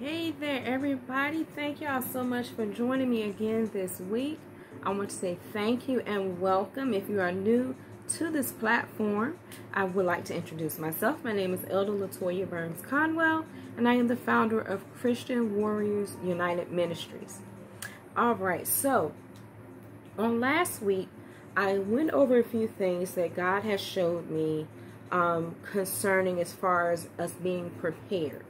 Hey there, everybody. Thank y'all so much for joining me again this week. I want to say thank you and welcome. If you are new to this platform, I would like to introduce myself. My name is Elder LaToya Burns Conwell, and I am the founder of Christian Warriors United Ministries. All right, so on last week, I went over a few things that God has showed me um, concerning as far as us being prepared.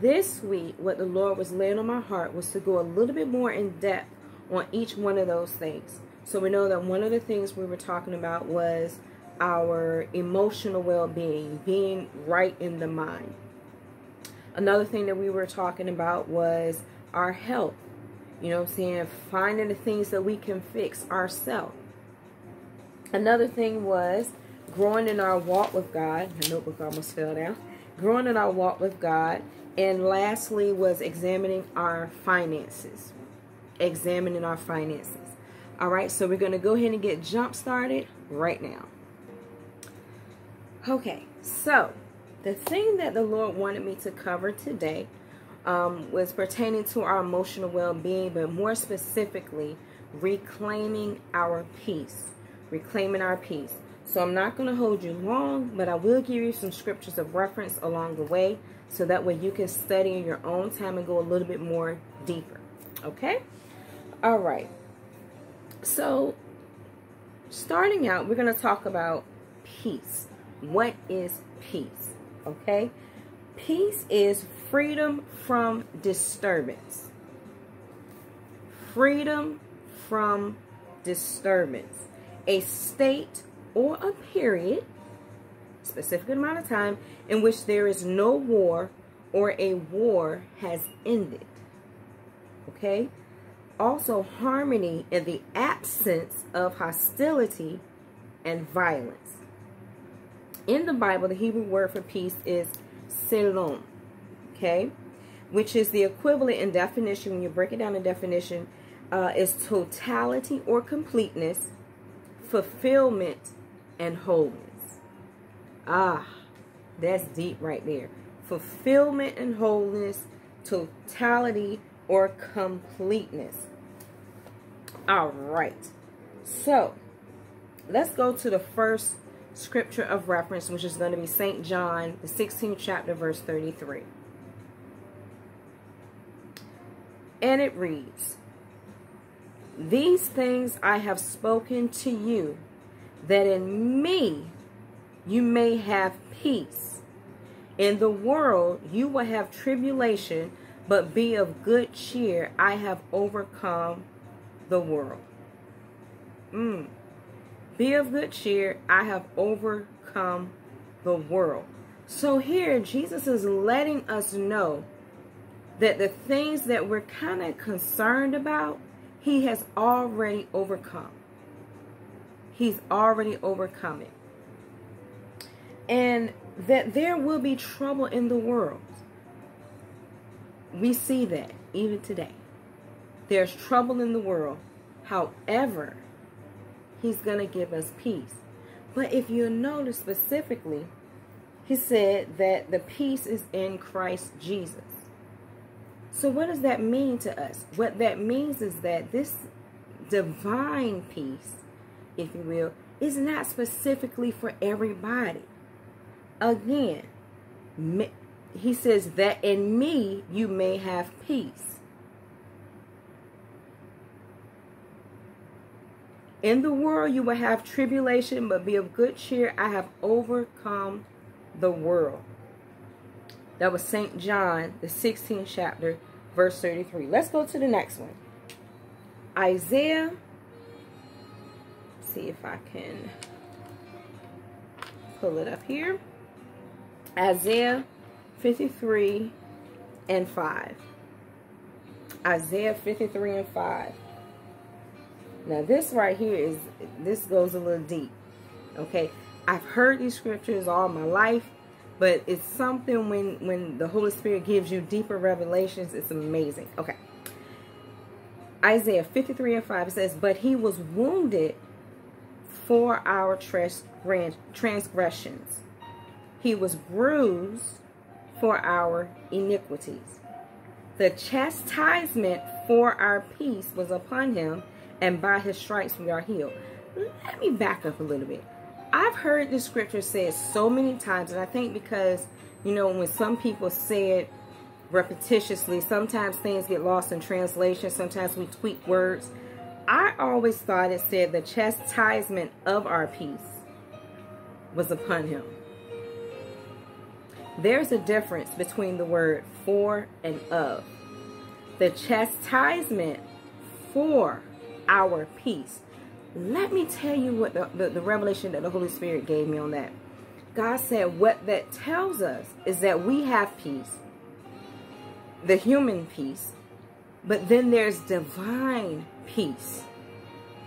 This week, what the Lord was laying on my heart was to go a little bit more in depth on each one of those things. So we know that one of the things we were talking about was our emotional well-being, being right in the mind. Another thing that we were talking about was our health. You know I'm saying? Finding the things that we can fix ourselves. Another thing was growing in our walk with God. My notebook almost fell down. Growing in our walk with God. And lastly was examining our finances. Examining our finances. All right, so we're going to go ahead and get jump started right now. Okay, so the thing that the Lord wanted me to cover today um, was pertaining to our emotional well-being, but more specifically, reclaiming our peace. Reclaiming our peace. So I'm not going to hold you long, but I will give you some scriptures of reference along the way so that way you can study in your own time and go a little bit more deeper. Okay? All right. So, starting out, we're going to talk about peace. What is peace? Okay? Peace is freedom from disturbance. Freedom from disturbance. A state or a period, specific amount of time, in which there is no war or a war has ended. Okay? Also, harmony in the absence of hostility and violence. In the Bible, the Hebrew word for peace is shalom. Okay? Which is the equivalent in definition, when you break it down in definition, uh, is totality or completeness, fulfillment, and wholeness. Ah, that's deep right there. Fulfillment and wholeness, totality or completeness. All right. So, let's go to the first scripture of reference, which is going to be St. John, the 16th chapter, verse 33. And it reads, These things I have spoken to you, that in me you may have peace. In the world you will have tribulation, but be of good cheer. I have overcome the world. Mm. Be of good cheer. I have overcome the world. So here, Jesus is letting us know that the things that we're kind of concerned about, he has already overcome. He's already overcome it. And that there will be trouble in the world. We see that even today. There's trouble in the world. However, he's going to give us peace. But if you notice specifically, he said that the peace is in Christ Jesus. So what does that mean to us? What that means is that this divine peace if you will, is not specifically for everybody. Again, he says that in me you may have peace. In the world you will have tribulation, but be of good cheer. I have overcome the world. That was St. John, the 16th chapter, verse 33. Let's go to the next one. Isaiah Let's see if I can pull it up here. Isaiah 53 and 5. Isaiah 53 and 5. Now this right here is, this goes a little deep. Okay. I've heard these scriptures all my life, but it's something when, when the Holy Spirit gives you deeper revelations, it's amazing. Okay. Isaiah 53 and 5 says, But he was wounded for our transgressions. He was bruised for our iniquities. The chastisement for our peace was upon him, and by his stripes we are healed. Let me back up a little bit. I've heard the scripture said so many times, and I think because, you know, when some people say it repetitiously, sometimes things get lost in translation, sometimes we tweak words. I always thought it said the chastisement of our peace was upon him. There's a difference between the word for and of. The chastisement for our peace. Let me tell you what the, the, the, revelation that the Holy Spirit gave me on that. God said what that tells us is that we have peace, the human peace, but then there's divine peace.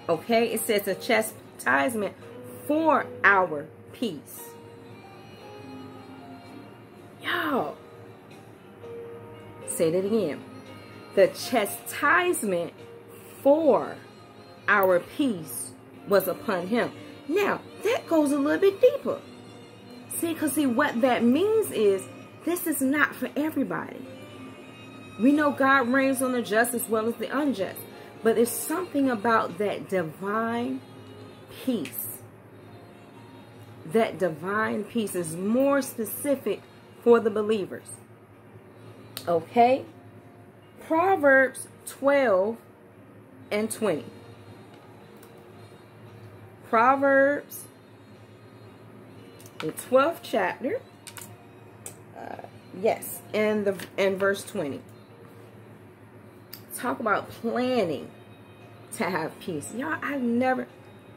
Okay? It says a chastisement for our peace. Y'all, say that again. The chastisement for our peace was upon him. Now, that goes a little bit deeper. See, because see, what that means is this is not for everybody. We know God rains on the just as well as the unjust. But it's something about that divine peace. That divine peace is more specific for the believers. Okay? Proverbs 12 and 20. Proverbs, the 12th chapter. Uh, yes, and the and verse 20. Talk about planning to have peace. Y'all, I've never,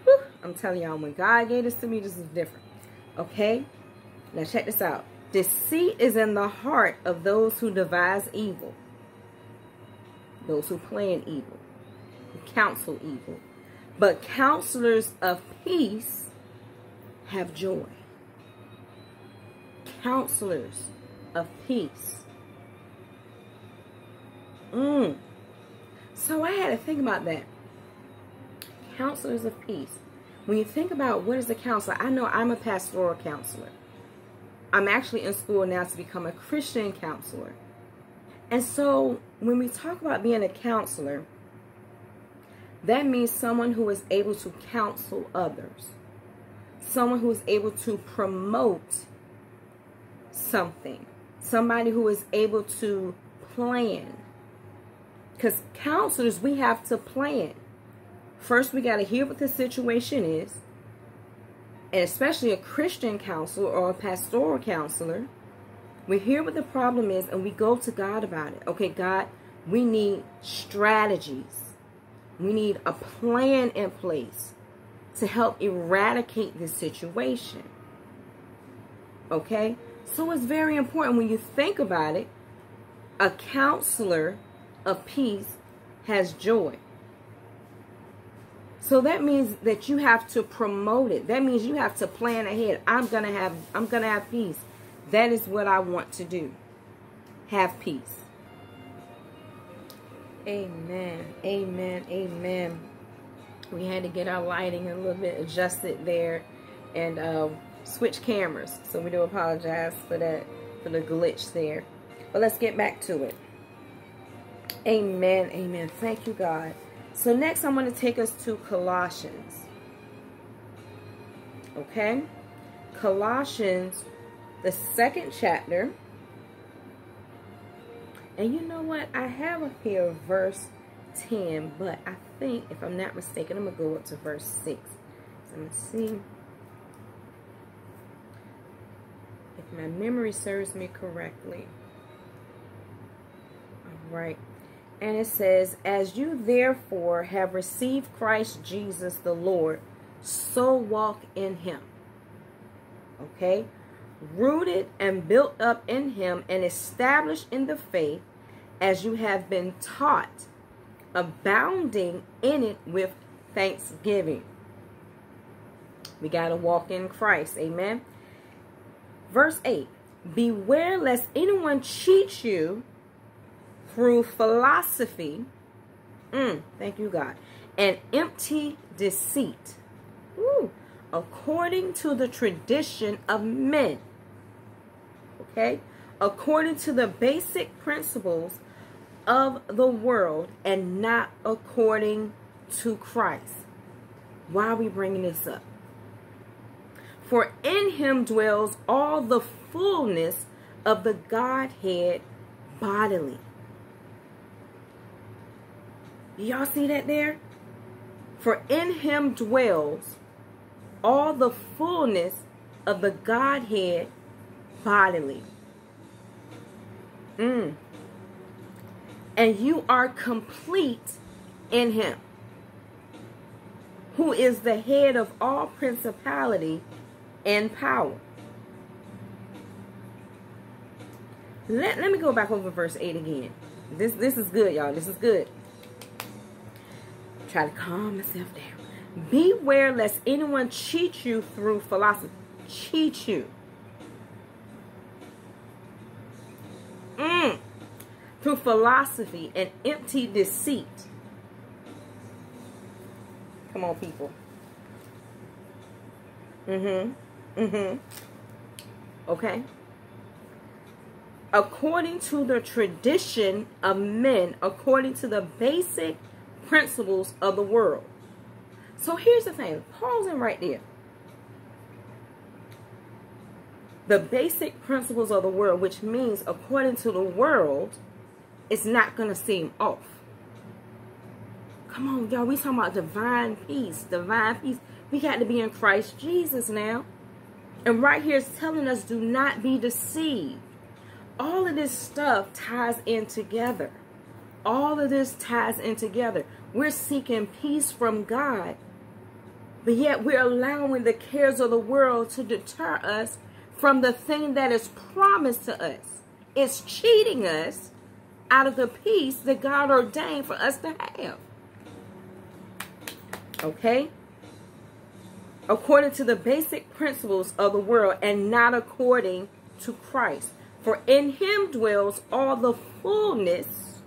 whew, I'm telling y'all, when God gave this to me, this is different. Okay? Now check this out. Deceit is in the heart of those who devise evil. Those who plan evil. Who counsel evil. But counselors of peace have joy. Counselors of peace. Mm. So I had to think about that. Counselors of peace. When you think about what is a counselor, I know I'm a pastoral counselor. I'm actually in school now to become a Christian counselor. And so when we talk about being a counselor, that means someone who is able to counsel others. Someone who is able to promote something. Somebody who is able to plan. Because counselors, we have to plan. First, we got to hear what the situation is and especially a Christian counselor or a pastoral counselor, we hear what the problem is and we go to God about it. Okay, God, we need strategies. We need a plan in place to help eradicate this situation. Okay? So it's very important when you think about it, a counselor of peace has joy. So that means that you have to promote it. That means you have to plan ahead. I'm going to have I'm going to have peace. That is what I want to do. Have peace. Amen. Amen. Amen. We had to get our lighting a little bit adjusted there and uh, switch cameras. So we do apologize for that, for the glitch there. But let's get back to it. Amen. Amen. Thank you, God. So next I'm going to take us to Colossians. Okay? Colossians, the second chapter. And you know what? I have up here verse 10, but I think, if I'm not mistaken, I'm going to go up to verse 6. So I'm going to see if my memory serves me correctly. All right. And it says, As you therefore have received Christ Jesus the Lord, so walk in him. Okay? Rooted and built up in him and established in the faith as you have been taught, abounding in it with thanksgiving. We got to walk in Christ. Amen. Verse 8 Beware lest anyone cheat you through philosophy, mm, thank you, God, and empty deceit, Ooh, according to the tradition of men. Okay? According to the basic principles of the world and not according to Christ. Why are we bringing this up? For in him dwells all the fullness of the Godhead bodily. Y'all see that there? For in him dwells all the fullness of the Godhead bodily. Mm. And you are complete in him, who is the head of all principality and power. Let, let me go back over verse 8 again. This this is good, y'all. This is good. Try to calm myself down. Beware lest anyone cheat you through philosophy. Cheat you. Mm. Through philosophy and empty deceit. Come on, people. Mm-hmm. Mm-hmm. Okay according to the tradition of men, according to the basic principles of the world. So here's the thing, pausing right there. The basic principles of the world, which means according to the world, it's not going to seem off. Come on, y'all. We talking about divine peace. Divine peace. We got to be in Christ Jesus now. And right here is telling us do not be deceived all of this stuff ties in together. All of this ties in together. We're seeking peace from God, but yet we're allowing the cares of the world to deter us from the thing that is promised to us. It's cheating us out of the peace that God ordained for us to have. Okay? According to the basic principles of the world and not according to Christ. For in him dwells all the fullness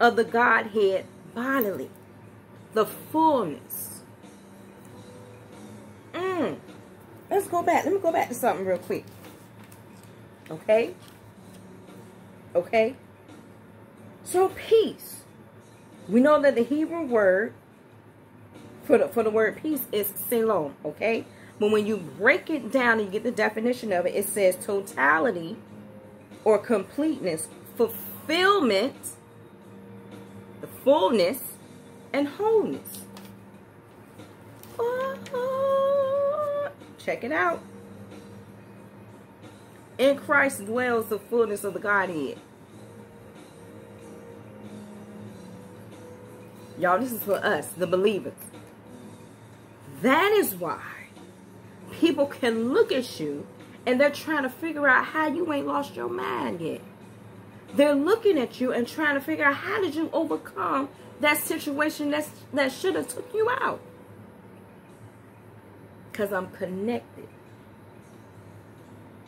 of the Godhead bodily. The fullness. Mm. Let's go back. Let me go back to something real quick. Okay? Okay? So peace. We know that the Hebrew word for the, for the word peace is shalom. Okay? But when you break it down and you get the definition of it, it says totality or completeness, fulfillment, the fullness, and wholeness. Oh, check it out. In Christ dwells the fullness of the Godhead. Y'all, this is for us, the believers. That is why people can look at you and they're trying to figure out how you ain't lost your mind yet. They're looking at you and trying to figure out how did you overcome that situation that's, that should have took you out. Because I'm connected.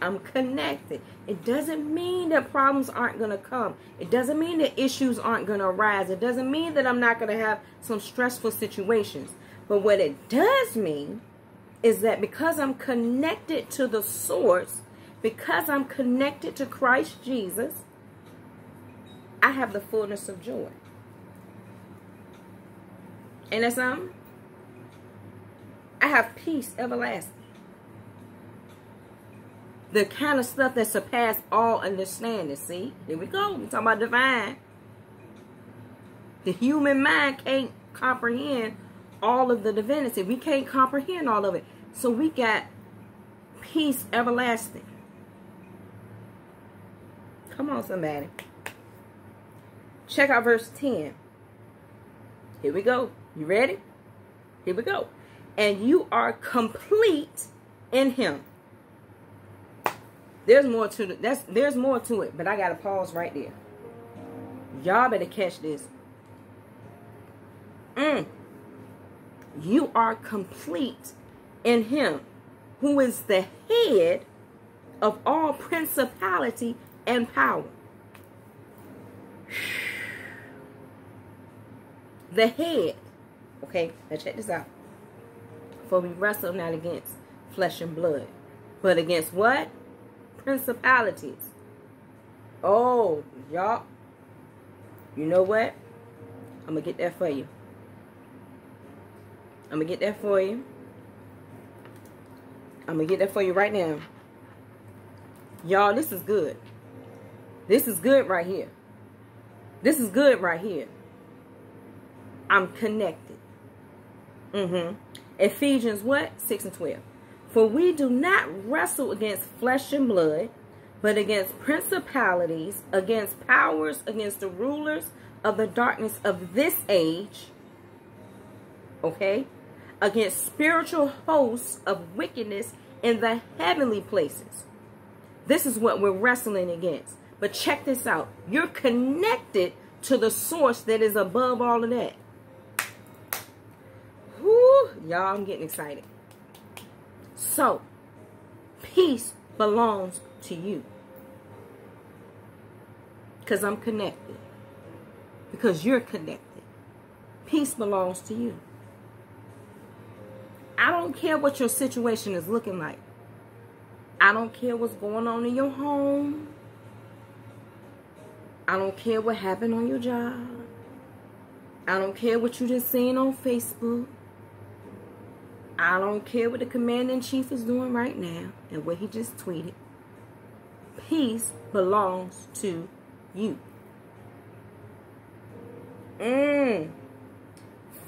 I'm connected. It doesn't mean that problems aren't going to come. It doesn't mean that issues aren't going to arise. It doesn't mean that I'm not going to have some stressful situations. But what it does mean is that because I'm connected to the source, because I'm connected to Christ Jesus, I have the fullness of joy. And that's um, I have peace everlasting. The kind of stuff that surpass all understanding. See, here we go. We're talking about divine. The human mind can't comprehend all of the divinity. We can't comprehend all of it. So we got peace everlasting. Come on, somebody. Check out verse 10. Here we go. You ready? Here we go. And you are complete in him. There's more to. That's there's more to it, but I gotta pause right there. Y'all better catch this. Mm you are complete in him who is the head of all principality and power. The head. Okay, now check this out. For we wrestle not against flesh and blood, but against what? Principalities. Oh, y'all. You know what? I'm going to get that for you. I'm going to get that for you. I'm going to get that for you right now. Y'all, this is good. This is good right here. This is good right here. I'm connected. Mm-hmm. Ephesians what? 6 and 12. For we do not wrestle against flesh and blood, but against principalities, against powers, against the rulers of the darkness of this age, okay, against spiritual hosts of wickedness in the heavenly places. This is what we're wrestling against. But check this out. You're connected to the source that is above all of that. Y'all, I'm getting excited. So, peace belongs to you. Because I'm connected. Because you're connected. Peace belongs to you. I don't care what your situation is looking like. I don't care what's going on in your home. I don't care what happened on your job. I don't care what you just seen on Facebook. I don't care what the commander-in-chief is doing right now and what he just tweeted. Peace belongs to you. Mmm.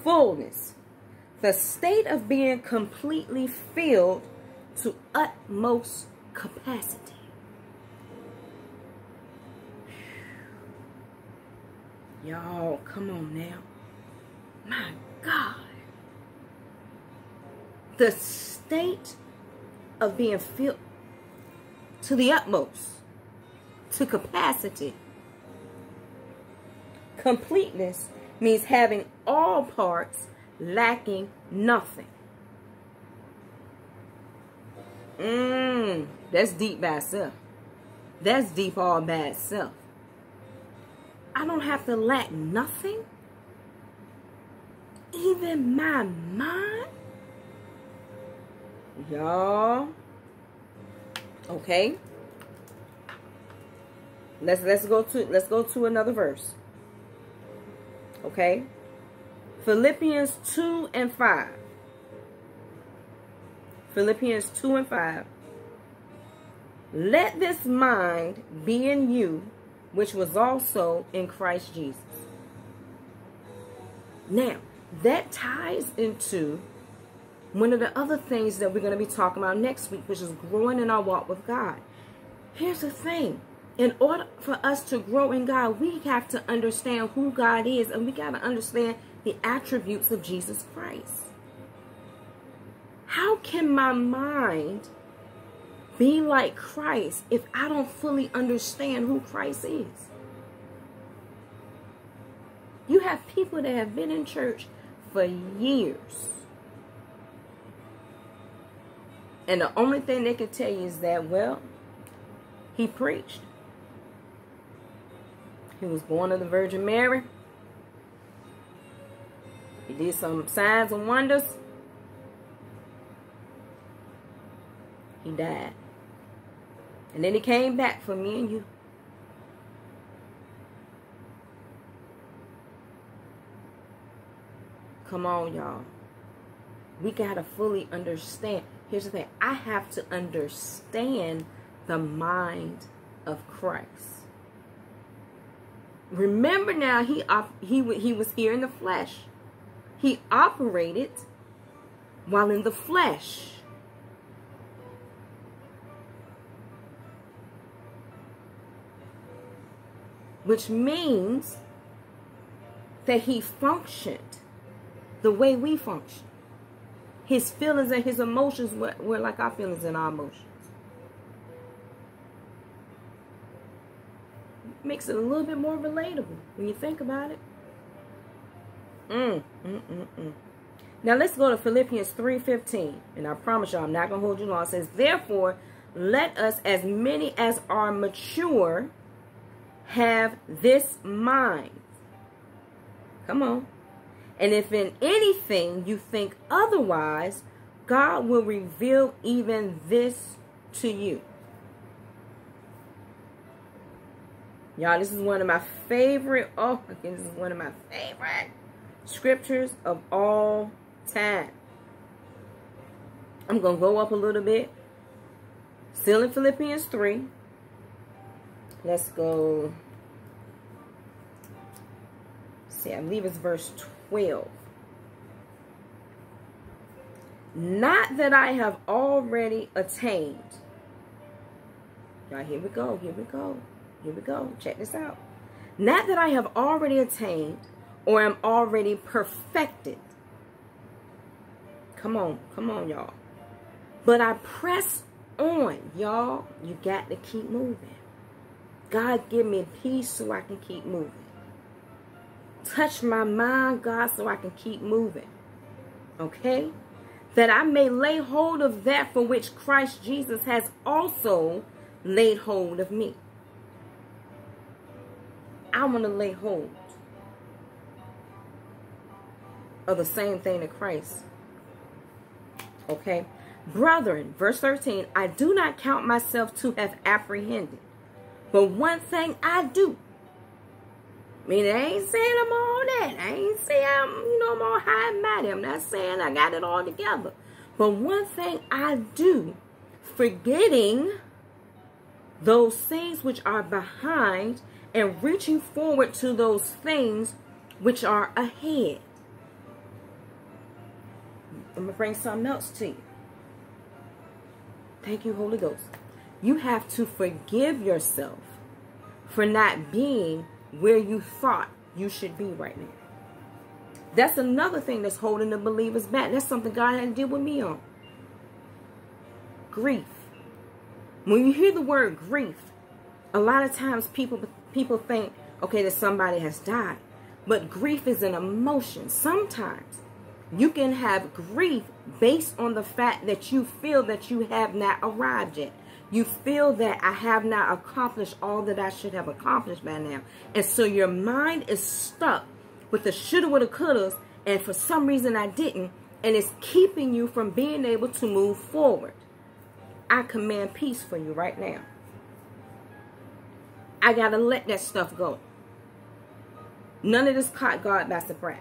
Fullness. The state of being completely filled to utmost capacity. Y'all, come on now. My God the state of being filled to the utmost, to capacity. Completeness means having all parts, lacking nothing. Mmm, that's deep by itself. That's deep all by itself. I don't have to lack nothing. Even my mind y'all. Okay. Let's let's go to let's go to another verse. Okay. Philippians 2 and 5 philippians 2 and 5 let this mind be in you which was also in christ jesus. Now that ties into one of the other things that we're going to be talking about next week, which is growing in our walk with God. Here's the thing. In order for us to grow in God, we have to understand who God is and we got to understand the attributes of Jesus Christ. How can my mind be like Christ if I don't fully understand who Christ is? You have people that have been in church for years And the only thing they can tell you is that, well, he preached. He was born of the Virgin Mary. He did some signs and wonders. He died. And then he came back for me and you. Come on, y'all. We got to fully understand. Here's the thing. I have to understand the mind of Christ. Remember now, he he he was here in the flesh. He operated while in the flesh. Which means that he functioned the way we function. His feelings and his emotions were, were like our feelings and our emotions. Makes it a little bit more relatable when you think about it. Mm, mm, mm, mm. Now let's go to Philippians 3.15. And I promise y'all, I'm not going to hold you long. It says, Therefore, let us, as many as are mature, have this mind. Come on. And if in anything you think otherwise, God will reveal even this to you. Y'all, this is one of my favorite, oh this is one of my favorite scriptures of all time. I'm going to go up a little bit. Still in Philippians 3. Let's go. See, I believe it's verse 12. Not that I have already attained. Y'all, here we go. Here we go. Here we go. Check this out. Not that I have already attained or am already perfected. Come on. Come on, y'all. But I press on, y'all. You got to keep moving. God, give me peace so I can keep moving. Touch my mind, God, so I can keep moving. Okay? That I may lay hold of that for which Christ Jesus has also laid hold of me. I want to lay hold of the same thing that Christ. Okay? Brethren, verse 13, I do not count myself to have apprehended. But one thing I do. Mean, I ain't saying I'm all that. I ain't saying I'm, you know, I'm all high and mighty. I'm not saying I got it all together. But one thing I do, forgetting those things which are behind and reaching forward to those things which are ahead. I'm going to bring something else to you. Thank you, Holy Ghost. You have to forgive yourself for not being where you thought you should be right now. That's another thing that's holding the believers back. That's something God had to deal with me on. Grief. When you hear the word grief, a lot of times people people think, okay, that somebody has died. But grief is an emotion. Sometimes you can have grief based on the fact that you feel that you have not arrived yet. You feel that I have not accomplished all that I should have accomplished by now. And so your mind is stuck with the shoulda, woulda, couldas, and for some reason I didn't, and it's keeping you from being able to move forward. I command peace for you right now. I got to let that stuff go. None of this caught God by surprise.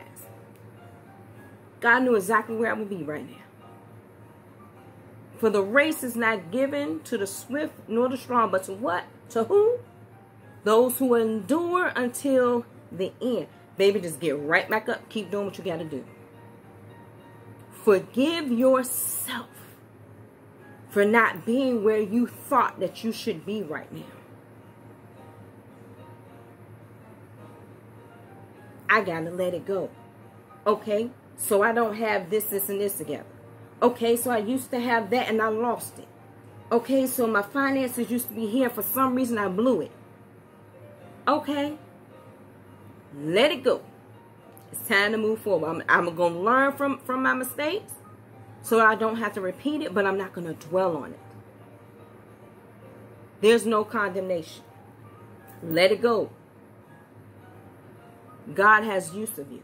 God knew exactly where I would be right now. For the race is not given to the swift nor the strong, but to what? To who? Those who endure until the end. Baby, just get right back up. Keep doing what you got to do. Forgive yourself for not being where you thought that you should be right now. I got to let it go. Okay? So I don't have this, this, and this together. Okay, so I used to have that and I lost it. Okay, so my finances used to be here. For some reason, I blew it. Okay. Let it go. It's time to move forward. I'm, I'm going to learn from, from my mistakes so I don't have to repeat it, but I'm not going to dwell on it. There's no condemnation. Let it go. God has use of you.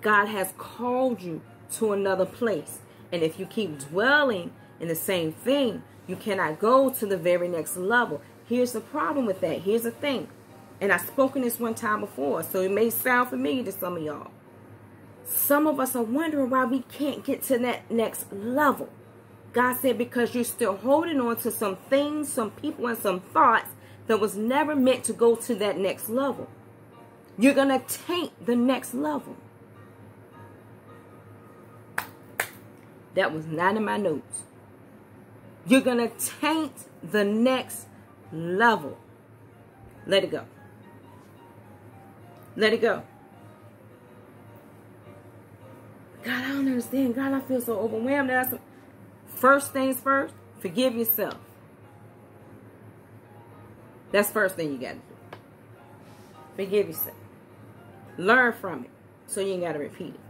God has called you to another place. And if you keep dwelling in the same thing, you cannot go to the very next level. Here's the problem with that. Here's the thing. And I've spoken this one time before, so it may sound familiar to some of y'all. Some of us are wondering why we can't get to that next level. God said because you're still holding on to some things, some people, and some thoughts that was never meant to go to that next level. You're going to taint the next level. That was not in my notes. You're going to taint the next level. Let it go. Let it go. God, I don't understand. God, I feel so overwhelmed. That's first things first, forgive yourself. That's first thing you got to do. Forgive yourself. Learn from it so you ain't got to repeat it.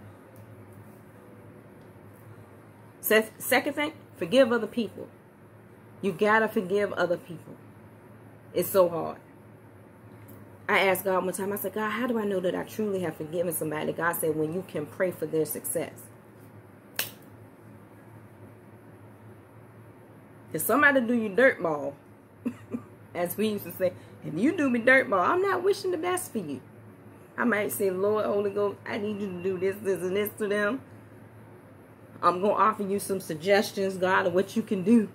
Second thing, forgive other people. You got to forgive other people. It's so hard. I asked God one time, I said, God, how do I know that I truly have forgiven somebody? God said, when you can pray for their success. If somebody do you dirt ball, as we used to say, If you do me dirt ball, I'm not wishing the best for you. I might say, Lord, Holy Ghost, I need you to do this, this, and this to them. I'm going to offer you some suggestions, God, of what you can do.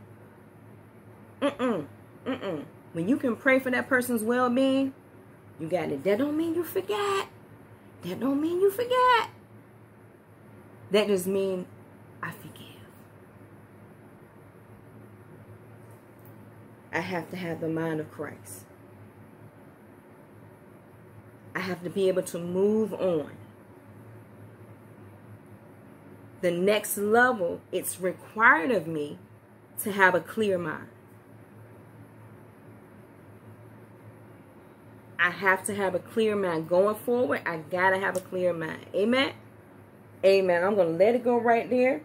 Mm-mm. Mm-mm. When you can pray for that person's well-being, you got it. That don't mean you forget. That don't mean you forget. That just mean I forgive. I have to have the mind of Christ. I have to be able to move on. The next level, it's required of me to have a clear mind. I have to have a clear mind. Going forward, I got to have a clear mind. Amen? Amen. I'm going to let it go right there.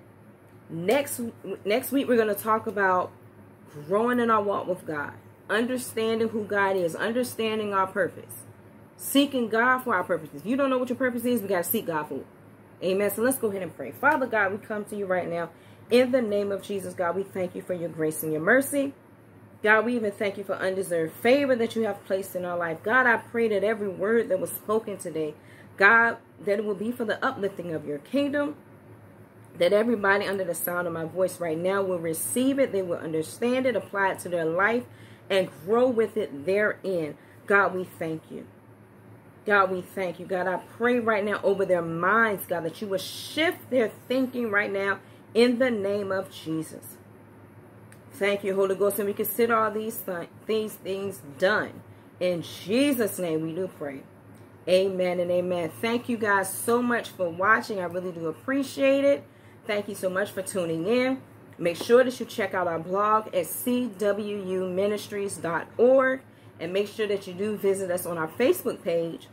Next, next week, we're going to talk about growing in our walk with God. Understanding who God is. Understanding our purpose. Seeking God for our purposes. If you don't know what your purpose is, we got to seek God for it. Amen. So let's go ahead and pray. Father God, we come to you right now. In the name of Jesus, God, we thank you for your grace and your mercy. God, we even thank you for undeserved favor that you have placed in our life. God, I pray that every word that was spoken today, God, that it will be for the uplifting of your kingdom, that everybody under the sound of my voice right now will receive it, they will understand it, apply it to their life, and grow with it therein. God, we thank you. God, we thank you. God, I pray right now over their minds, God, that you will shift their thinking right now in the name of Jesus. Thank you, Holy Ghost. And we consider all these, th these things done. In Jesus' name we do pray. Amen and amen. Thank you guys so much for watching. I really do appreciate it. Thank you so much for tuning in. Make sure that you check out our blog at cwuministries.org. And make sure that you do visit us on our Facebook page,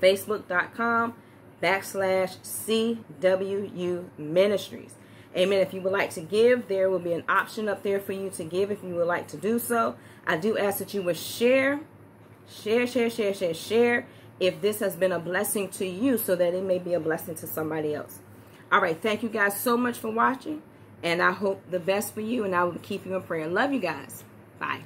facebook.com backslash CWU Ministries. Amen. If you would like to give, there will be an option up there for you to give if you would like to do so. I do ask that you would share, share, share, share, share, share if this has been a blessing to you so that it may be a blessing to somebody else. All right. Thank you guys so much for watching. And I hope the best for you and I will keep you in prayer. Love you guys. Bye.